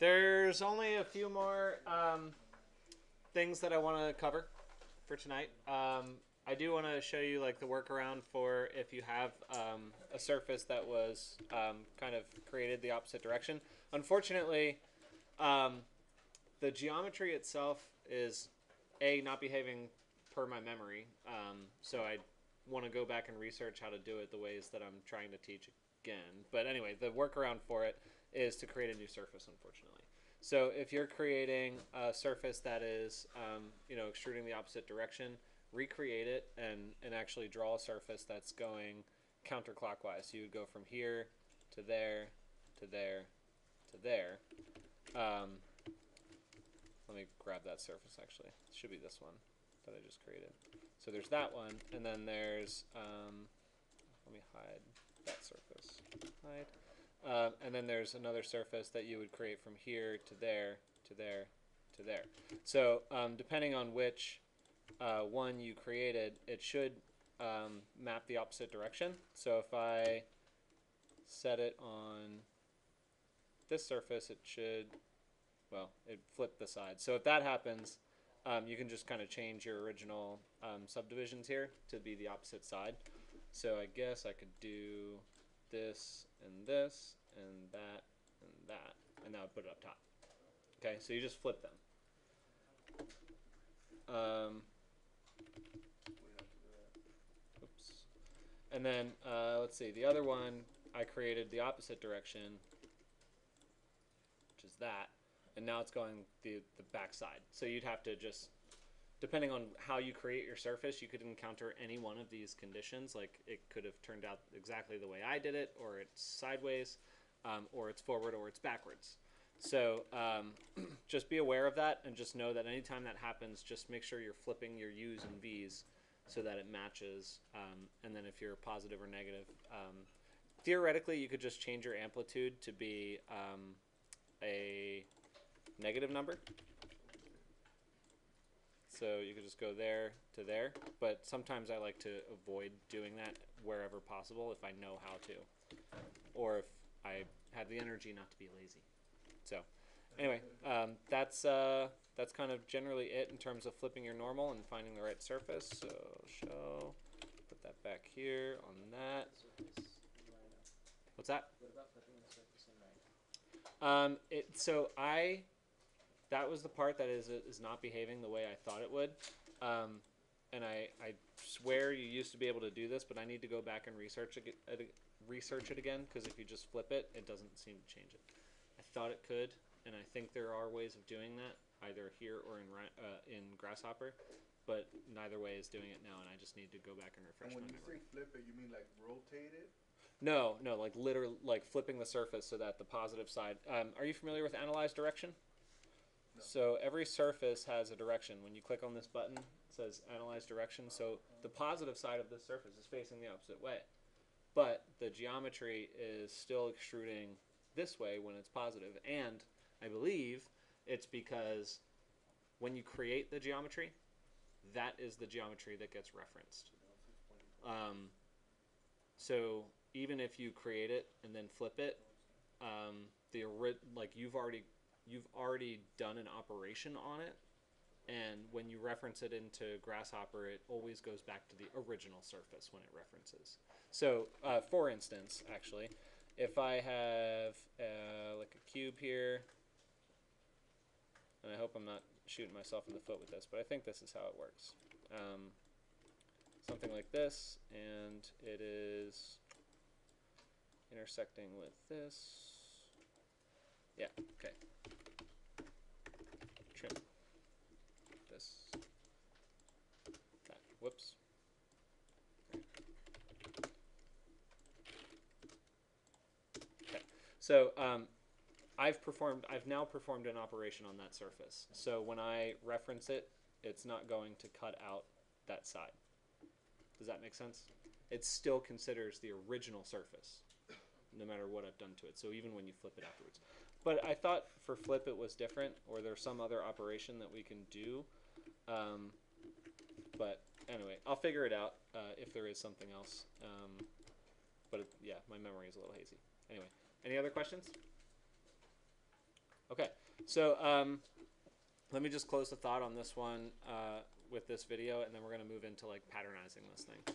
There's only a few more um, things that I want to cover for tonight. Um, I do want to show you like the workaround for if you have um, a surface that was um, kind of created the opposite direction. Unfortunately, um, the geometry itself is a not behaving per my memory. Um, so I want to go back and research how to do it the ways that I'm trying to teach again. But anyway, the workaround for it is to create a new surface, unfortunately. So if you're creating a surface that is, um, you know, extruding the opposite direction, recreate it and, and actually draw a surface that's going counterclockwise. So you would go from here to there, to there, to there. Um, let me grab that surface actually. It should be this one that I just created. So there's that one, and then there's, um, let me hide that surface. Hide. Um, and then there's another surface that you would create from here to there, to there, to there. So um, depending on which uh, one you created, it should um, map the opposite direction. So if I set it on this surface, it should, well, it flipped the side. So if that happens, um, you can just kind of change your original um, subdivisions here to be the opposite side. So I guess I could do this and this and that and that, and would put it up top. Okay, so you just flip them. Um, oops. And then uh, let's see, the other one I created the opposite direction, which is that, and now it's going the the back side. So you'd have to just depending on how you create your surface, you could encounter any one of these conditions. Like it could have turned out exactly the way I did it, or it's sideways, um, or it's forward, or it's backwards. So um, just be aware of that, and just know that anytime that happens, just make sure you're flipping your U's and V's so that it matches. Um, and then if you're positive or negative, um, theoretically, you could just change your amplitude to be um, a negative number. So you could just go there to there, but sometimes I like to avoid doing that wherever possible if I know how to, or if I have the energy not to be lazy. So, anyway, um, that's uh, that's kind of generally it in terms of flipping your normal and finding the right surface. So show, put that back here on that. What's that? Um, it so I that was the part that is is not behaving the way I thought it would. Um, and I, I swear you used to be able to do this, but I need to go back and research it, research it again because if you just flip it, it doesn't seem to change it. I thought it could, and I think there are ways of doing that either here or in uh, in Grasshopper, but neither way is doing it now, and I just need to go back and refresh And when my you memory. say flip it, you mean like rotate it? No, no, like literally, like flipping the surface so that the positive side. Um, are you familiar with analyze direction? No. So every surface has a direction. When you click on this button, says analyze direction. So the positive side of this surface is facing the opposite way, but the geometry is still extruding this way when it's positive. And I believe it's because when you create the geometry, that is the geometry that gets referenced. Um, so even if you create it and then flip it, um, the like you've already you've already done an operation on it, and when you reference it into Grasshopper, it always goes back to the original surface when it references. So, uh, for instance, actually, if I have uh, like a cube here, and I hope I'm not shooting myself in the foot with this, but I think this is how it works. Um, something like this, and it is intersecting with this. Yeah, okay. This. Whoops. Okay. So um, I've performed. I've now performed an operation on that surface. So when I reference it, it's not going to cut out that side. Does that make sense? It still considers the original surface, no matter what I've done to it. So even when you flip it afterwards. But I thought for flip it was different, or there's some other operation that we can do. Um, but anyway, I'll figure it out uh, if there is something else. Um, but it, yeah, my memory is a little hazy. Anyway, any other questions? Okay, so um, let me just close the thought on this one uh, with this video, and then we're gonna move into like patternizing this thing.